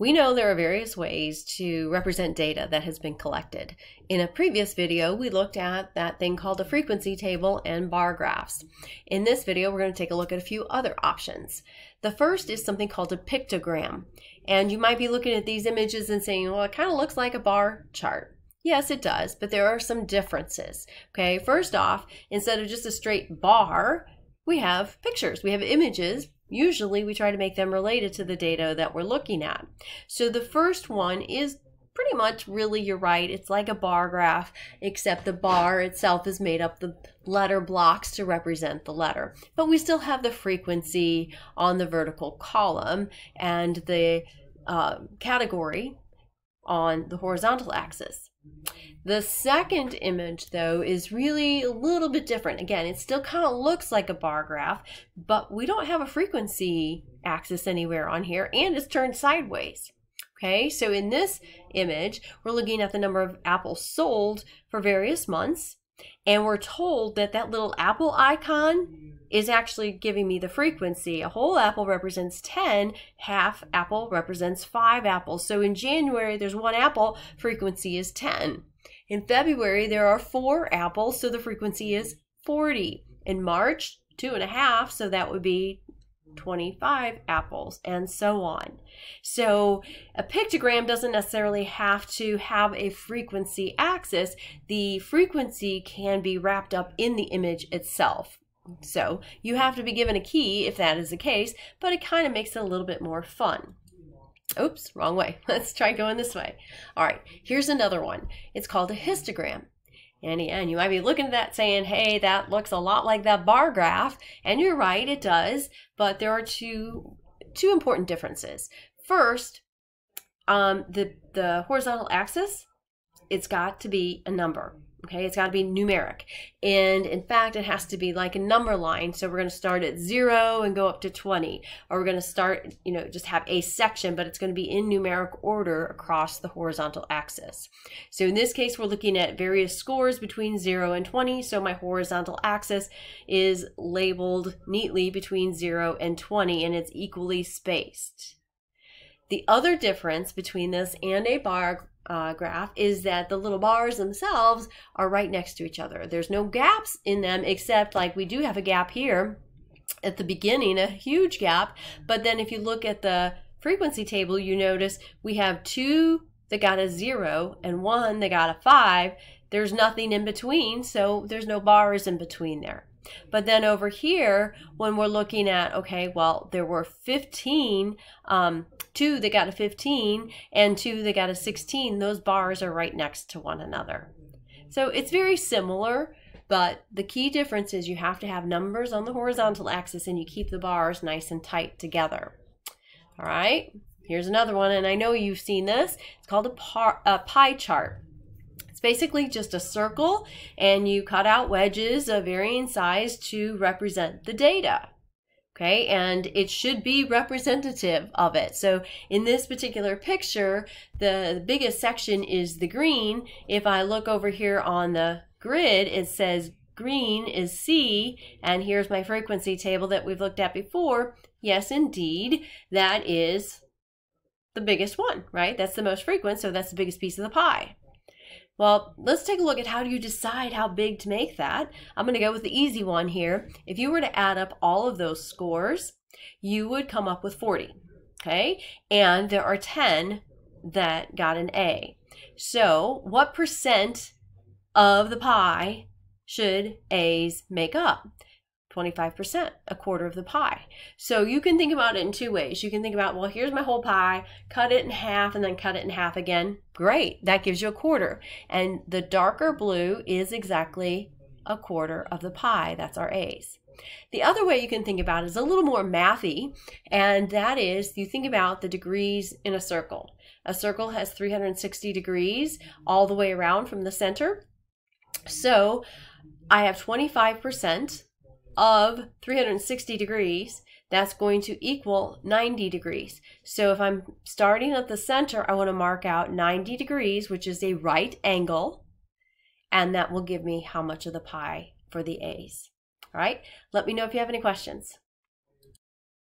We know there are various ways to represent data that has been collected. In a previous video, we looked at that thing called a frequency table and bar graphs. In this video, we're going to take a look at a few other options. The first is something called a pictogram. And you might be looking at these images and saying, well, it kind of looks like a bar chart. Yes, it does, but there are some differences. Okay, first off, instead of just a straight bar, we have pictures. We have images Usually we try to make them related to the data that we're looking at. So the first one is pretty much really you're right it's like a bar graph except the bar itself is made up the letter blocks to represent the letter but we still have the frequency on the vertical column and the uh, category on the horizontal axis the second image, though, is really a little bit different. Again, it still kind of looks like a bar graph, but we don't have a frequency axis anywhere on here, and it's turned sideways. Okay, so in this image, we're looking at the number of apples sold for various months, and we're told that that little apple icon is actually giving me the frequency. A whole apple represents 10, half apple represents 5 apples. So in January, there's one apple, frequency is 10. In February, there are four apples, so the frequency is 40. In March, two and a half, so that would be 25 apples, and so on. So a pictogram doesn't necessarily have to have a frequency axis. The frequency can be wrapped up in the image itself. So you have to be given a key if that is the case, but it kind of makes it a little bit more fun. Oops, wrong way. Let's try going this way. All right, here's another one. It's called a histogram. And, and you might be looking at that saying, hey, that looks a lot like that bar graph. And you're right, it does. But there are two, two important differences. First, um, the, the horizontal axis, it's got to be a number. Okay, it's got to be numeric. And in fact, it has to be like a number line. So we're going to start at zero and go up to 20. Or we're going to start, you know, just have a section, but it's going to be in numeric order across the horizontal axis. So in this case, we're looking at various scores between zero and 20. So my horizontal axis is labeled neatly between zero and 20 and it's equally spaced. The other difference between this and a bar uh, graph is that the little bars themselves are right next to each other. There's no gaps in them except like we do have a gap here at the beginning, a huge gap. But then if you look at the frequency table, you notice we have two that got a zero and one that got a five. There's nothing in between, so there's no bars in between there. But then over here, when we're looking at, okay, well, there were 15, um, two that got a 15 and two that got a 16, those bars are right next to one another. So it's very similar, but the key difference is you have to have numbers on the horizontal axis and you keep the bars nice and tight together. All right, here's another one, and I know you've seen this. It's called a, par, a pie chart. It's basically just a circle and you cut out wedges of varying size to represent the data. Okay, and it should be representative of it. So in this particular picture, the biggest section is the green. If I look over here on the grid, it says green is C, and here's my frequency table that we've looked at before. Yes, indeed, that is the biggest one, right? That's the most frequent, so that's the biggest piece of the pie. Well, let's take a look at how do you decide how big to make that. I'm going to go with the easy one here. If you were to add up all of those scores, you would come up with 40. Okay, and there are 10 that got an A. So, what percent of the pie should A's make up? 25%, a quarter of the pie. So you can think about it in two ways. You can think about, well, here's my whole pie, cut it in half and then cut it in half again. Great, that gives you a quarter. And the darker blue is exactly a quarter of the pie. That's our A's. The other way you can think about it is a little more mathy, and that is you think about the degrees in a circle. A circle has 360 degrees all the way around from the center. So I have 25% of 360 degrees, that's going to equal 90 degrees. So if I'm starting at the center, I want to mark out 90 degrees, which is a right angle, and that will give me how much of the pie for the A's. All right, let me know if you have any questions.